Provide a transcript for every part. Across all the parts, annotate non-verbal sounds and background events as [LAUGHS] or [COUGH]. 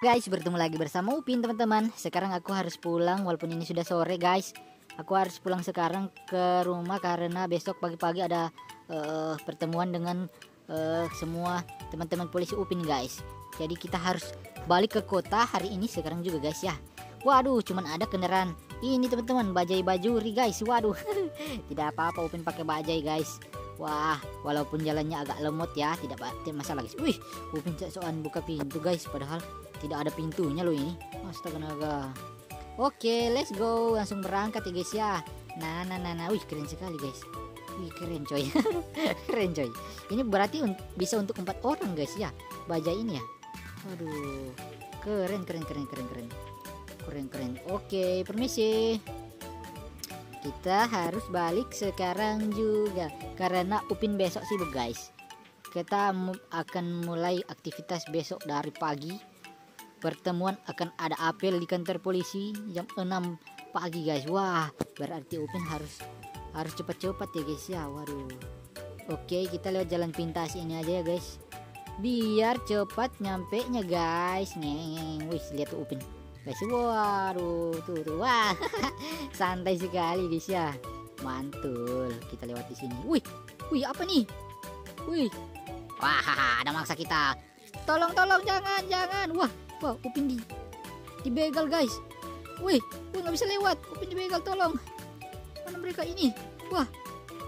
Guys, bertemu lagi bersama Upin teman-teman. Sekarang aku harus pulang walaupun ini sudah sore, guys. Aku harus pulang sekarang ke rumah karena besok pagi-pagi ada uh, pertemuan dengan uh, semua teman-teman polisi Upin, guys. Jadi kita harus balik ke kota hari ini sekarang juga, guys ya. Waduh, cuman ada kendaraan ini teman-teman, bajai bajuri, guys. Waduh. [LAUGHS] Tidak apa-apa Upin pakai bajai, guys. Wah, walaupun jalannya agak lemot ya, tidak, masalah guys. Wih, Upin soal buka pintu guys, padahal tidak ada pintunya loh ini. Astaga naga. Oke, let's go. Langsung berangkat ya guys ya. Nah, nah, nah, nah. Wih, keren sekali guys. Wih, keren coy. [LAUGHS] keren coy. Ini berarti un bisa untuk empat orang guys ya. Baja ini ya. Aduh, keren, keren, keren, keren, keren. Keren, keren. Oke, permisi kita harus balik sekarang juga. Karena Upin besok sibuk guys. Kita akan mulai aktivitas besok dari pagi. Pertemuan akan ada apel di kantor polisi jam 6 pagi guys. Wah berarti Upin harus harus cepat-cepat ya guys ya. Waduh. Oke kita lewat jalan pintas ini aja ya guys. Biar cepat nyampe nya guys. Ngeng wih lihat Upin guys waduh tuh tuh wah. [LAUGHS] Santai sekali guys ya. Mantul kita lewat di sini. Wih wih apa nih? Wih. Wah ada maksa kita. Tolong tolong jangan jangan. Wah wah upin di di begal guys. Wih wih nggak bisa lewat. Upin di begal tolong. Mana mereka ini? Wah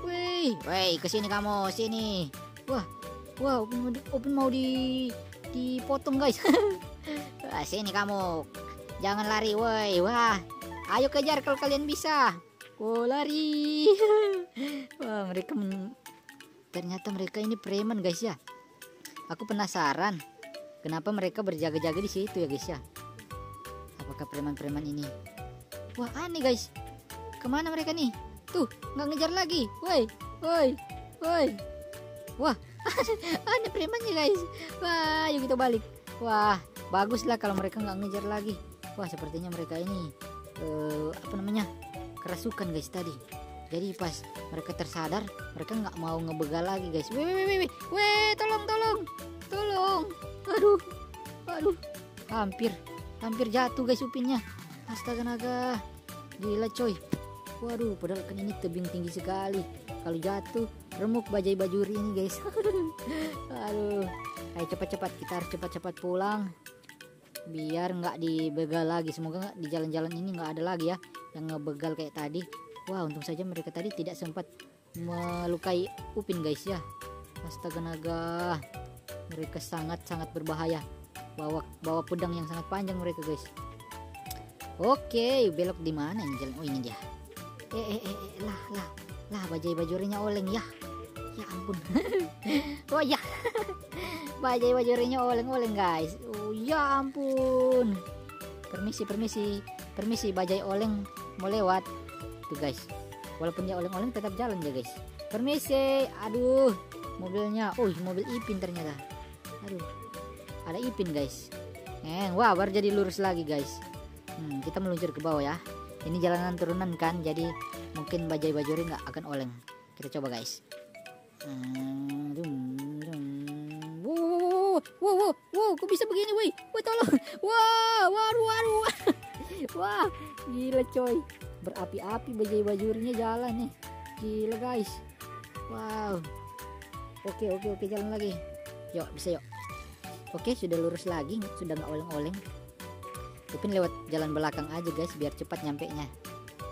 wih wih ke sini kamu sini. Wah wah upin mau di dipotong guys. [LAUGHS] Sini kamu Jangan lari, woi. Wah. Ayo kejar kalau kalian bisa. Oh, lari. [LAUGHS] Wah, mereka men... ternyata mereka ini preman, guys ya. Aku penasaran kenapa mereka berjaga-jaga di situ ya, guys ya. Apakah preman-preman ini? Wah, aneh, guys. Ke mana mereka nih? Tuh, nggak ngejar lagi. Woi, woi, woi. Wah, [LAUGHS] aneh premannya, guys. Wah, yuk kita balik. Wah, baguslah kalau mereka nggak ngejar lagi wah sepertinya mereka ini uh, apa namanya kerasukan guys tadi. Jadi pas mereka tersadar mereka nggak mau ngebegal lagi guys. Weh weh weh weh tolong tolong tolong. Aduh aduh. Hampir hampir jatuh guys upinnya astaga naga gila coy. Waduh padahal kan ini tebing tinggi sekali. Kalau jatuh remuk bajai bajuri ini guys. [LAUGHS] Aduh. Ayo cepat-cepat. Kita harus cepat-cepat pulang biar nggak dibegal lagi. Semoga di jalan-jalan ini nggak ada lagi ya yang ngebegal kayak tadi. Wah untung saja mereka tadi tidak sempat melukai Upin guys ya. Astaga naga mereka sangat-sangat berbahaya. Bawa bawa pedang yang sangat panjang mereka guys. Oke belok di mana ini jalan oh ini dia. Eh eh eh, eh lah lah. Lah bajai bajurinya oleng ya ya ampun. [LAUGHS] Oh ya [LAUGHS] bajai bajurinya oleng-oleng guys. Oh ya ampun. Permisi permisi. Permisi bajai oleng mau lewat. Tuh guys. Walaupun dia oleng-oleng tetap jalan ya guys. Permisi. Aduh mobilnya. Oh mobil Ipin ternyata. Aduh. Ada Ipin guys. Eh wah baru jadi lurus lagi guys. Hmm, kita meluncur ke bawah ya. Ini jalanan turunan kan? Jadi mungkin bajai bajuri nggak akan oleng. Kita coba guys wow, wow, wow, wow, kok bisa begini, woi? Woi, tolong. Wah, waru, waru. [LAUGHS] Wah, gila coy. Berapi-api bajai bajurinya jalan nih. Gila guys. Wow. Oke, oke, oke, jalan lagi. Yuk, bisa yuk. Oke, sudah lurus lagi, sudah nggak oleng-oleng. Mungkin lewat jalan belakang aja guys, biar cepat nyampe nya.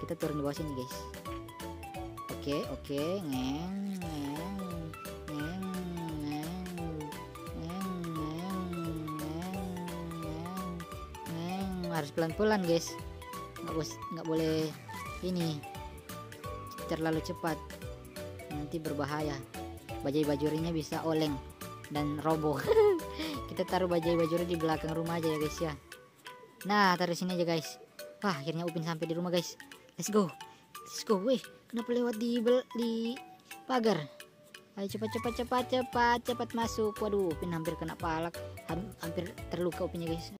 Kita turun di bawah sini guys. Oke, oke, ngeng, ngeng, harus pelan-pelan guys. Nggak bos nggak boleh ini terlalu cepat. Nanti berbahaya. Bajai bajurinya bisa oleng dan roboh. [LAUGHS] Kita taruh bajai bajuri di belakang rumah aja ya guys ya. Nah taruh sini aja guys. Wah akhirnya Upin sampai di rumah guys. Let's go. Let's go weh. Kenapa lewat di di pagar? Ayo cepat cepat cepat cepat cepat masuk. Waduh Upin hampir kena palak. Hampir terluka Upinnya guys